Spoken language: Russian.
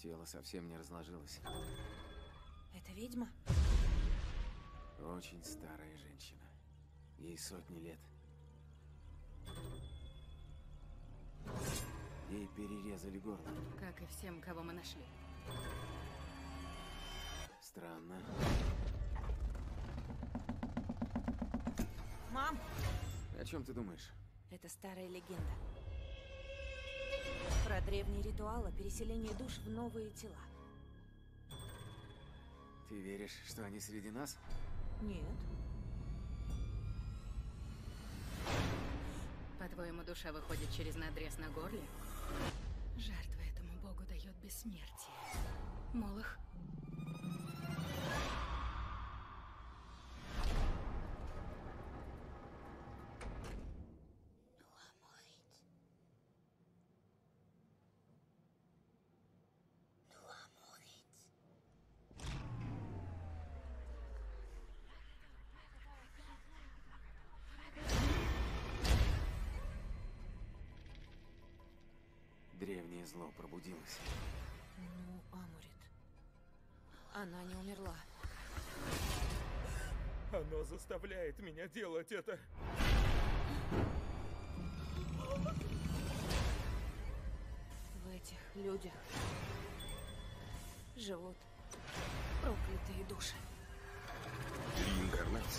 Тело совсем не разложилось. Это ведьма? Очень старая женщина. Ей сотни лет. Ей перерезали горло. Как и всем, кого мы нашли. Странно. Мам! О чем ты думаешь? Это старая легенда. Про древний ритуал о переселении душ в новые тела. Ты веришь, что они среди нас? Нет. По-твоему, душа выходит через надрез на горле? Жертва этому богу дает бессмертие. Молох? Древнее зло пробудилось. Ну, Амурит. Она не умерла. Оно заставляет меня делать это. В этих людях живут проклятые души. Реинкарнация